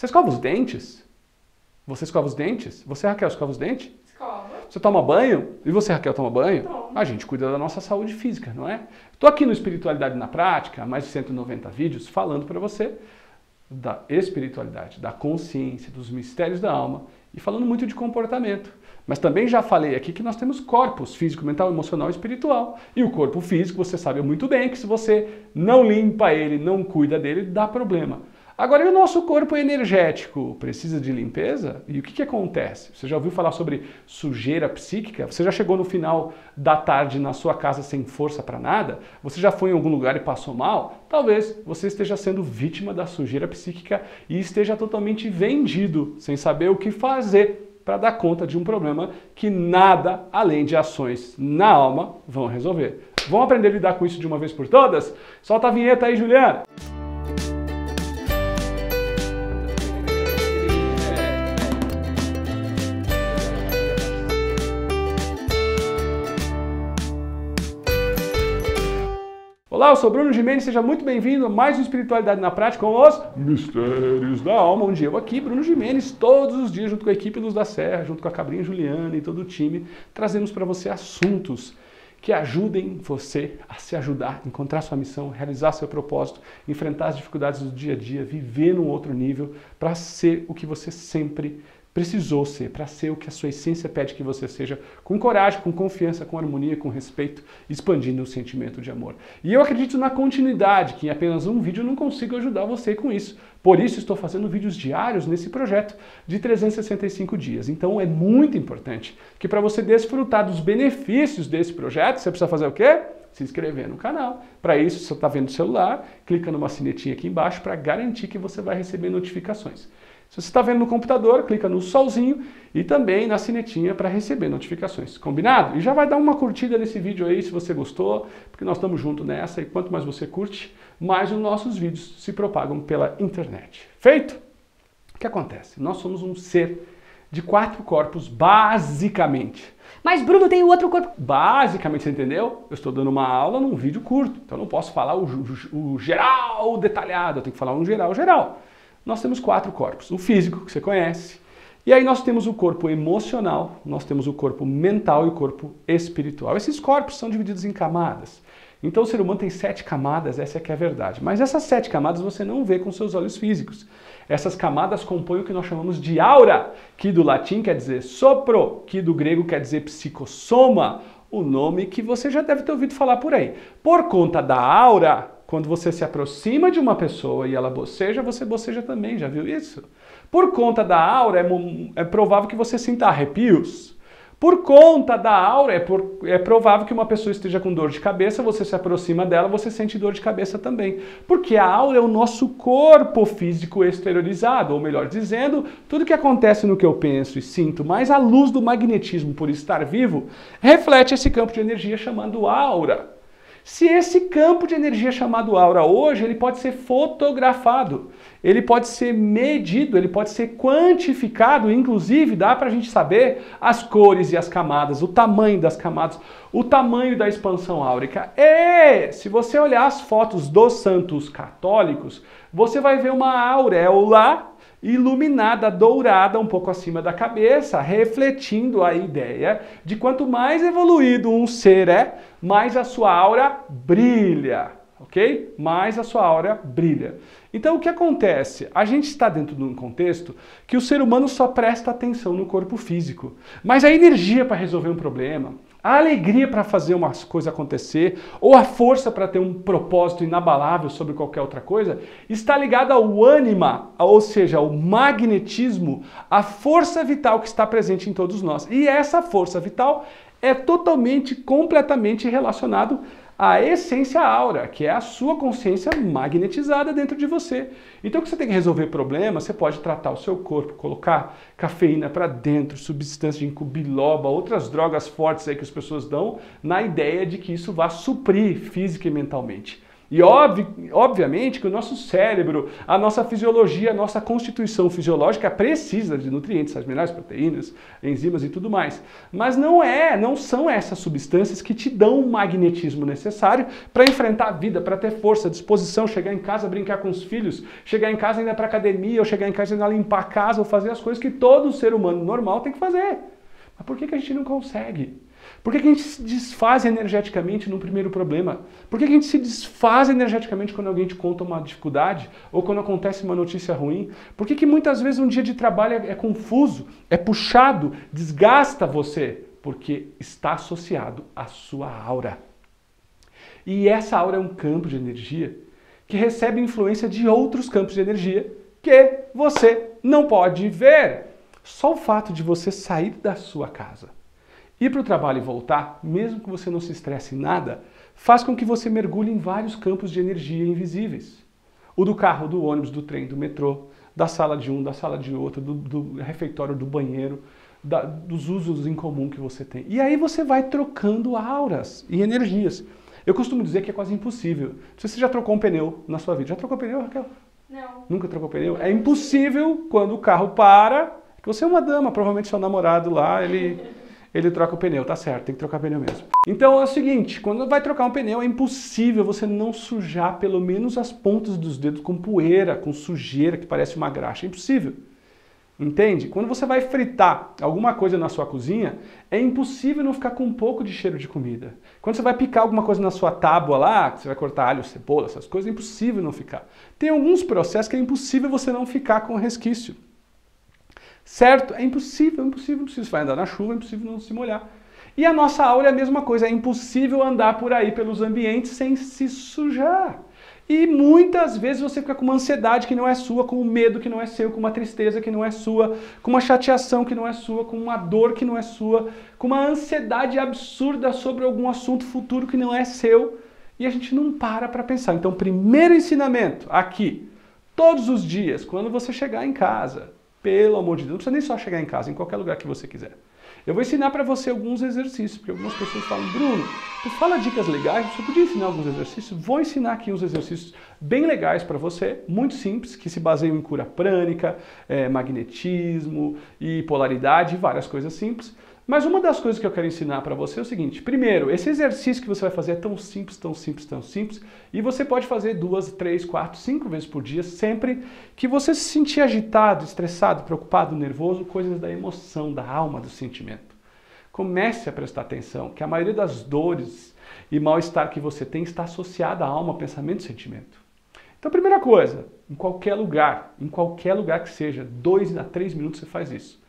Você escova os dentes? Você escova os dentes? Você, Raquel, escova os dentes? Escova. Você toma banho? E você, Raquel, toma banho? Tomo. A gente cuida da nossa saúde física, não é? Estou aqui no Espiritualidade na Prática, há mais de 190 vídeos, falando para você da espiritualidade, da consciência, dos mistérios da alma e falando muito de comportamento. Mas também já falei aqui que nós temos corpos físico, mental, emocional e espiritual. E o corpo físico, você sabe muito bem que se você não limpa ele, não cuida dele, dá problema. Agora, e o nosso corpo energético precisa de limpeza? E o que, que acontece? Você já ouviu falar sobre sujeira psíquica? Você já chegou no final da tarde na sua casa sem força para nada? Você já foi em algum lugar e passou mal? Talvez você esteja sendo vítima da sujeira psíquica e esteja totalmente vendido, sem saber o que fazer para dar conta de um problema que nada além de ações na alma vão resolver. Vamos aprender a lidar com isso de uma vez por todas? Solta a vinheta aí, Juliana! Olá, eu sou Bruno Gimenez, seja muito bem-vindo a mais um Espiritualidade na Prática com os Mistérios da Alma, onde eu aqui, Bruno Gimenez, todos os dias, junto com a equipe Luz da Serra, junto com a Cabrinha Juliana e todo o time, trazemos para você assuntos que ajudem você a se ajudar, encontrar sua missão, realizar seu propósito, enfrentar as dificuldades do dia a dia, viver num outro nível, para ser o que você sempre precisou ser, para ser o que a sua essência pede que você seja, com coragem, com confiança, com harmonia, com respeito, expandindo o sentimento de amor. E eu acredito na continuidade, que em apenas um vídeo eu não consigo ajudar você com isso. Por isso estou fazendo vídeos diários nesse projeto de 365 dias. Então é muito importante que para você desfrutar dos benefícios desse projeto, você precisa fazer o quê? Se inscrever no canal. Para isso, você está vendo o celular, clica numa sinetinha aqui embaixo para garantir que você vai receber notificações. Se você está vendo no computador, clica no solzinho e também na sinetinha para receber notificações. Combinado? E já vai dar uma curtida nesse vídeo aí se você gostou, porque nós estamos juntos nessa e quanto mais você curte, mais os nossos vídeos se propagam pela internet. Feito? O que acontece? Nós somos um ser de quatro corpos, basicamente. Mas Bruno tem o outro corpo. Basicamente, você entendeu? Eu estou dando uma aula num vídeo curto, então eu não posso falar o, o, o geral detalhado, eu tenho que falar um geral geral nós temos quatro corpos. O físico, que você conhece, e aí nós temos o corpo emocional, nós temos o corpo mental e o corpo espiritual. Esses corpos são divididos em camadas. Então o ser humano tem sete camadas, essa é que é a verdade. Mas essas sete camadas você não vê com seus olhos físicos. Essas camadas compõem o que nós chamamos de aura, que do latim quer dizer sopro, que do grego quer dizer psicossoma, o nome que você já deve ter ouvido falar por aí. Por conta da aura, quando você se aproxima de uma pessoa e ela boceja, você boceja também, já viu isso? Por conta da aura, é, é provável que você sinta arrepios. Por conta da aura, é, por, é, provável que uma pessoa esteja com dor de cabeça, você se aproxima dela, você sente dor de cabeça também. Porque a aura é o nosso corpo físico exteriorizado, ou melhor dizendo, tudo que acontece no que eu penso e sinto, mais a luz do magnetismo por estar vivo, reflete esse campo de energia chamando aura. Se esse campo de energia chamado aura hoje, ele pode ser fotografado, ele pode ser medido, ele pode ser quantificado, inclusive dá para a gente saber as cores e as camadas, o tamanho das camadas, o tamanho da expansão áurica. E se você olhar as fotos dos santos católicos, você vai ver uma auréola iluminada, dourada, um pouco acima da cabeça, refletindo a ideia de quanto mais evoluído um ser é, mais a sua aura brilha, ok? Mais a sua aura brilha. Então o que acontece? A gente está dentro de um contexto que o ser humano só presta atenção no corpo físico, mas a energia para resolver um problema, a alegria para fazer uma coisa acontecer, ou a força para ter um propósito inabalável sobre qualquer outra coisa, está ligada ao ânima, ou seja, ao magnetismo, a força vital que está presente em todos nós. E essa força vital é totalmente, completamente relacionado a essência aura, que é a sua consciência magnetizada dentro de você. Então, que você tem que resolver problemas, você pode tratar o seu corpo, colocar cafeína para dentro, substância de incubiloba, outras drogas fortes aí que as pessoas dão, na ideia de que isso vá suprir física e mentalmente. E óbvio, obviamente que o nosso cérebro, a nossa fisiologia, a nossa constituição fisiológica precisa de nutrientes, sais minerais, proteínas, enzimas e tudo mais. Mas não é, não são essas substâncias que te dão o magnetismo necessário para enfrentar a vida, para ter força, disposição, chegar em casa, brincar com os filhos, chegar em casa ainda para academia, ou chegar em casa ainda limpar a casa, ou fazer as coisas que todo ser humano normal tem que fazer. Mas por que, que a gente não consegue? Por que, que a gente se desfaz energeticamente no primeiro problema? Por que, que a gente se desfaz energeticamente quando alguém te conta uma dificuldade ou quando acontece uma notícia ruim? Por que, que muitas vezes um dia de trabalho é, é confuso, é puxado, desgasta você? Porque está associado à sua aura. E essa aura é um campo de energia que recebe influência de outros campos de energia que você não pode ver. Só o fato de você sair da sua casa Ir para o trabalho e voltar, mesmo que você não se estresse em nada, faz com que você mergulhe em vários campos de energia invisíveis. O do carro, do ônibus, do trem, do metrô, da sala de um, da sala de outro, do, do refeitório, do banheiro, da, dos usos em comum que você tem. E aí você vai trocando auras e energias. Eu costumo dizer que é quase impossível. Se você já trocou um pneu na sua vida, já trocou pneu, Raquel? Não. Nunca trocou pneu? É impossível quando o carro para, que você é uma dama, provavelmente seu namorado lá, ele ele troca o pneu, tá certo, tem que trocar pneu mesmo. Então é o seguinte, quando vai trocar um pneu é impossível você não sujar pelo menos as pontas dos dedos com poeira, com sujeira que parece uma graxa, é impossível. Entende? Quando você vai fritar alguma coisa na sua cozinha, é impossível não ficar com um pouco de cheiro de comida. Quando você vai picar alguma coisa na sua tábua lá, que você vai cortar alho, cebola, essas coisas, é impossível não ficar. Tem alguns processos que é impossível você não ficar com resquício. Certo? É impossível, é impossível, é impossível. Você vai andar na chuva, é impossível não se molhar. E a nossa aura é a mesma coisa, é impossível andar por aí pelos ambientes sem se sujar. E muitas vezes você fica com uma ansiedade que não é sua, com um medo que não é seu, com uma tristeza que não é sua, com uma chateação que não é sua, com uma dor que não é sua, com uma ansiedade absurda sobre algum assunto futuro que não é seu. E a gente não para para pensar. Então, primeiro ensinamento aqui, todos os dias, quando você chegar em casa, pelo amor de Deus, não precisa nem só chegar em casa, em qualquer lugar que você quiser. Eu vou ensinar para você alguns exercícios, porque algumas pessoas falam, Bruno, tu fala dicas legais, você podia ensinar alguns exercícios? Vou ensinar aqui uns exercícios bem legais para você, muito simples, que se baseiam em cura prânica, é, magnetismo e polaridade, várias coisas simples. Mas uma das coisas que eu quero ensinar para você é o seguinte: primeiro, esse exercício que você vai fazer é tão simples, tão simples, tão simples, e você pode fazer duas, três, quatro, cinco vezes por dia, sempre que você se sentir agitado, estressado, preocupado, nervoso, coisas da emoção, da alma, do sentimento. Comece a prestar atenção que a maioria das dores e mal-estar que você tem está associada à alma, pensamento e sentimento. Então, primeira coisa, em qualquer lugar, em qualquer lugar que seja, dois a três minutos você faz isso.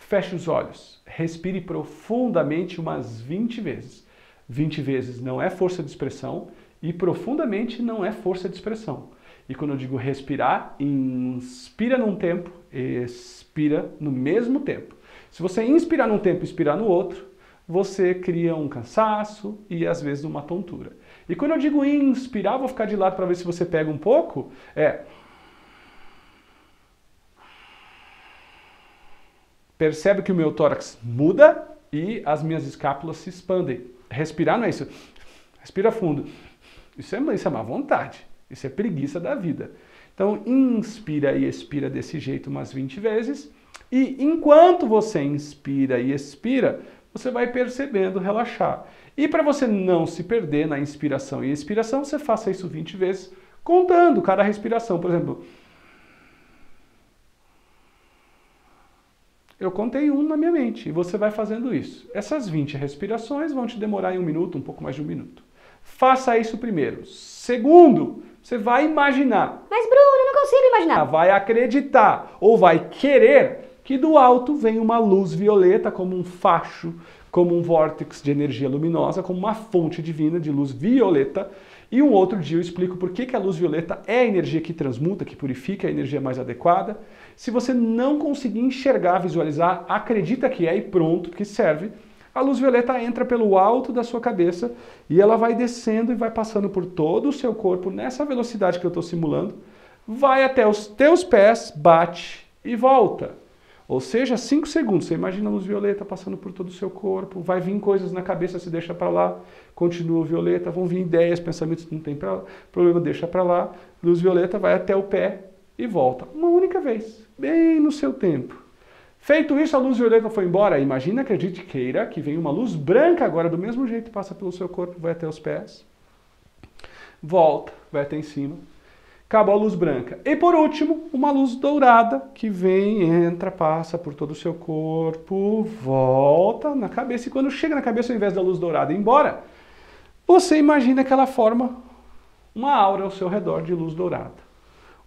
Feche os olhos, respire profundamente umas 20 vezes. 20 vezes não é força de expressão e profundamente não é força de expressão. E quando eu digo respirar, inspira num tempo, expira no mesmo tempo. Se você inspirar num tempo e expirar no outro, você cria um cansaço e às vezes uma tontura. E quando eu digo inspirar, vou ficar de lado para ver se você pega um pouco, é percebe que o meu tórax muda e as minhas escápulas se expandem. Respirar não é isso. Respira fundo. Isso é, isso é má vontade. Isso é preguiça da vida. Então, inspira e expira desse jeito umas 20 vezes. E enquanto você inspira e expira, você vai percebendo relaxar. E para você não se perder na inspiração e expiração, você faça isso 20 vezes, contando cada respiração. Por exemplo, Eu contei um na minha mente e você vai fazendo isso. Essas 20 respirações vão te demorar em um minuto, um pouco mais de um minuto. Faça isso primeiro. Segundo, você vai imaginar. Mas Bruno, eu não consigo imaginar. Vai acreditar ou vai querer que do alto vem uma luz violeta como um facho, como um vórtice de energia luminosa, como uma fonte divina de luz violeta. E um outro dia eu explico por que, a luz violeta é a energia que transmuta, que purifica, a energia mais adequada. Se você não conseguir enxergar, visualizar, acredita que é e pronto, que serve. A luz violeta entra pelo alto da sua cabeça e ela vai descendo e vai passando por todo o seu corpo nessa velocidade que eu estou simulando, vai até os teus pés, bate e volta. Ou seja, 5 segundos. Você imagina a luz violeta passando por todo o seu corpo, vai vir coisas na cabeça, se deixa para lá, continua violeta, vão vir ideias, pensamentos, não tem pra, problema, deixa para lá. Luz violeta vai até o pé e volta. Uma única vez, bem no seu tempo. Feito isso, a luz violeta foi embora. Imagina, acredite, queira, que vem uma luz branca agora, do mesmo jeito, passa pelo seu corpo, vai até os pés. Volta, vai até em cima. Acabou a luz branca. E por último, uma luz dourada que vem, entra, passa por todo o seu corpo, volta na cabeça. E quando chega na cabeça, ao invés da luz dourada ir embora, você imagina que ela forma uma aura ao seu redor de luz dourada.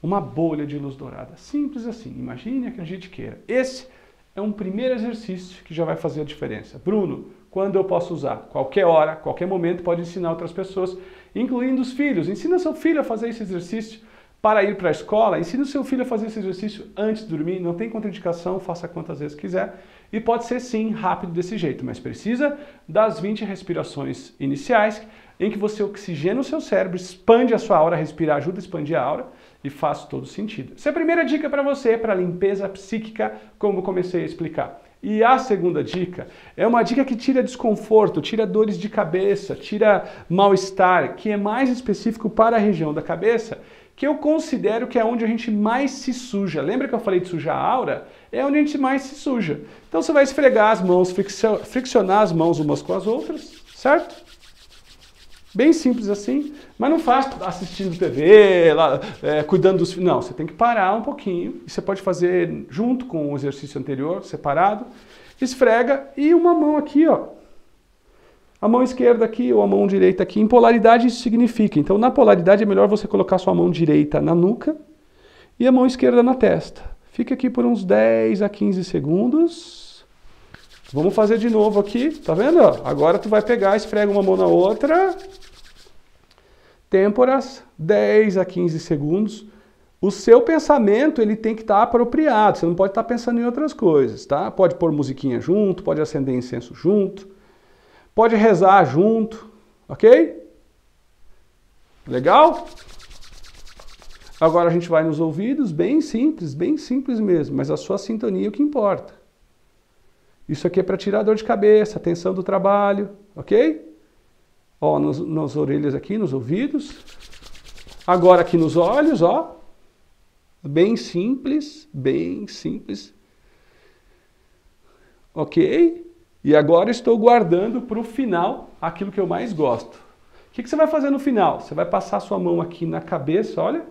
Uma bolha de luz dourada. Simples assim. Imagine, acredite, queira. Esse é um primeiro exercício que já vai fazer a diferença. Bruno, quando eu posso usar? Qualquer hora, qualquer momento, pode ensinar outras pessoas, incluindo os filhos. Ensina seu filho a fazer esse exercício para ir para a escola. Ensina o seu filho a fazer esse exercício antes de dormir. Não tem contraindicação, faça quantas vezes quiser. E pode ser sim rápido desse jeito, mas precisa das 20 respirações iniciais, em que você oxigena o seu cérebro, expande a sua aura, respirar ajuda a expandir a aura e faz todo sentido. Essa é a primeira dica para você, para limpeza psíquica, como comecei a explicar. E a segunda dica é uma dica que tira desconforto, tira dores de cabeça, tira mal-estar, que é mais específico para a região da cabeça, que eu considero que é onde a gente mais se suja. Lembra que eu falei de sujar a aura? É onde a gente mais se suja. Então você vai esfregar as mãos, friccionar as mãos umas com as outras, certo? Bem simples assim, mas não faz assistindo TV, lá, é, cuidando dos filhos. Não, você tem que parar um pouquinho. E você pode fazer junto com o exercício anterior, separado. Esfrega e uma mão aqui, ó. A mão esquerda aqui ou a mão direita aqui. Em polaridade isso significa. Então, na polaridade é melhor você colocar sua mão direita na nuca e a mão esquerda na testa. Fica aqui por uns 10 a 15 segundos. Vamos fazer de novo aqui, tá vendo? Agora tu vai pegar, esfrega uma mão na outra têmporas, 10 a 15 segundos. O seu pensamento ele tem que estar tá apropriado, você não pode estar tá pensando em outras coisas, tá? Pode pôr musiquinha junto, pode acender incenso junto, pode rezar junto, ok? Legal? Agora a gente vai nos ouvidos, bem simples, bem simples mesmo, mas a sua sintonia é o que importa. Isso aqui é para tirar dor de cabeça, atenção do trabalho, ok? ó, nos, nas orelhas aqui, nos ouvidos. Agora aqui nos olhos, ó. Bem simples, bem simples. Ok? E agora estou guardando para o final aquilo que eu mais gosto. O que, que você vai fazer no final? Você vai passar sua mão aqui na cabeça, olha,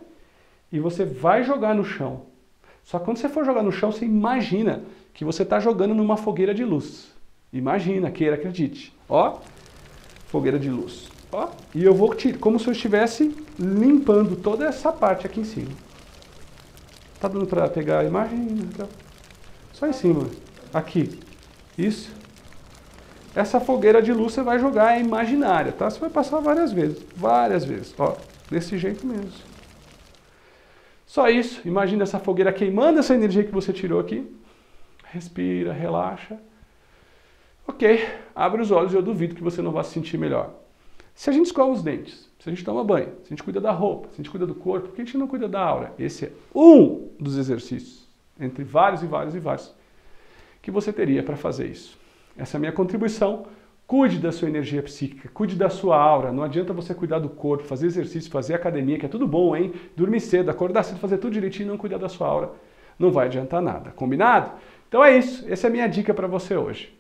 e você vai jogar no chão. Só que quando você for jogar no chão, você imagina que você está jogando numa fogueira de luz. Imagina, queira, acredite. Ó, fogueira de luz. Ó, e eu vou como se eu estivesse limpando toda essa parte aqui em cima. Tá dando para pegar a imagem? Só em cima. Aqui. Isso. Essa fogueira de luz você vai jogar é imaginária, tá? Você vai passar várias vezes. Várias vezes. Ó, desse jeito mesmo. Só isso. Imagina essa fogueira queimando essa energia que você tirou aqui. Respira, relaxa. Ok, abre os olhos e eu duvido que você não vá se sentir melhor. Se a gente escova os dentes, se a gente toma banho, se a gente cuida da roupa, se a gente cuida do corpo, por que a gente não cuida da aura? Esse é um dos exercícios, entre vários e vários e vários, que você teria para fazer isso. Essa é a minha contribuição. Cuide da sua energia psíquica, cuide da sua aura. Não adianta você cuidar do corpo, fazer exercício, fazer academia, que é tudo bom, hein? Dormir cedo, acordar cedo, fazer tudo direitinho e não cuidar da sua aura. Não vai adiantar nada. Combinado? Então é isso. Essa é a minha dica para você hoje.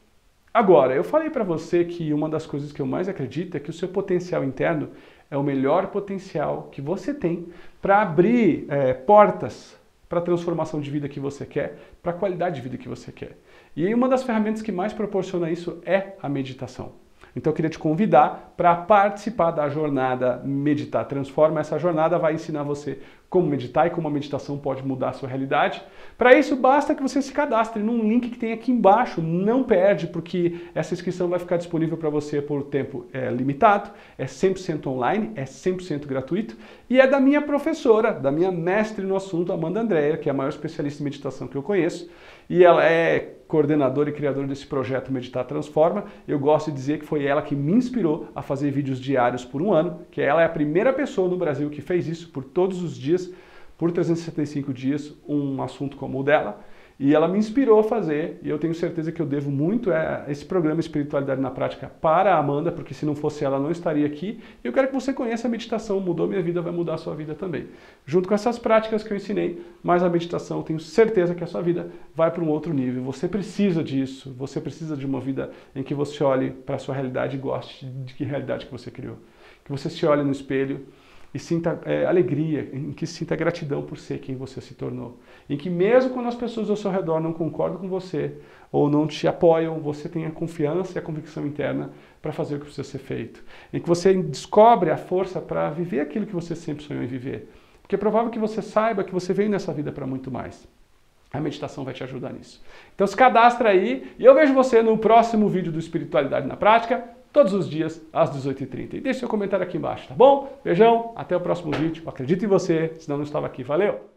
Agora, eu falei para você que uma das coisas que eu mais acredito é que o seu potencial interno é o melhor potencial que você tem para abrir é, portas para a transformação de vida que você quer, para a qualidade de vida que você quer. E uma das ferramentas que mais proporciona isso é a meditação. Então eu queria te convidar para participar da jornada Meditar Transforma. Essa jornada vai ensinar você como meditar e como a meditação pode mudar a sua realidade. Para isso, basta que você se cadastre num link que tem aqui embaixo. Não perde, porque essa inscrição vai ficar disponível para você por tempo é, limitado. É 100% online, é 100% gratuito e é da minha professora, da minha mestre no assunto, Amanda Andréa, que é a maior especialista em meditação que eu conheço. E ela é coordenadora e criadora desse projeto Meditar Transforma. Eu gosto de dizer que foi ela que me inspirou a fazer vídeos diários por um ano, que ela é a primeira pessoa no Brasil que fez isso por todos os dias, por 365 dias, um assunto como o dela. E ela me inspirou a fazer, e eu tenho certeza que eu devo muito a esse programa Espiritualidade na Prática para a Amanda, porque se não fosse ela, não estaria aqui. E eu quero que você conheça a meditação, mudou minha vida, vai mudar a sua vida também. Junto com essas práticas que eu ensinei, mais a meditação, eu tenho certeza que a sua vida vai para um outro nível. Você precisa disso, você precisa de uma vida em que você olhe para a sua realidade e goste de que realidade que você criou. Que você se olhe no espelho e sinta é, alegria, em que sinta gratidão por ser quem você se tornou. Em que mesmo quando as pessoas ao seu redor não concordam com você ou não te apoiam, você tenha confiança e a convicção interna para fazer o que precisa ser feito. Em que você descobre a força para viver aquilo que você sempre sonhou em viver. Porque é provável que você saiba que você veio nessa vida para muito mais. A meditação vai te ajudar nisso. Então se cadastra aí e eu vejo você no próximo vídeo do Espiritualidade na Prática todos os dias às 18h30. E deixe seu comentário aqui embaixo, tá bom? Beijão, até o próximo vídeo. acredito em você, senão não estava aqui. Valeu!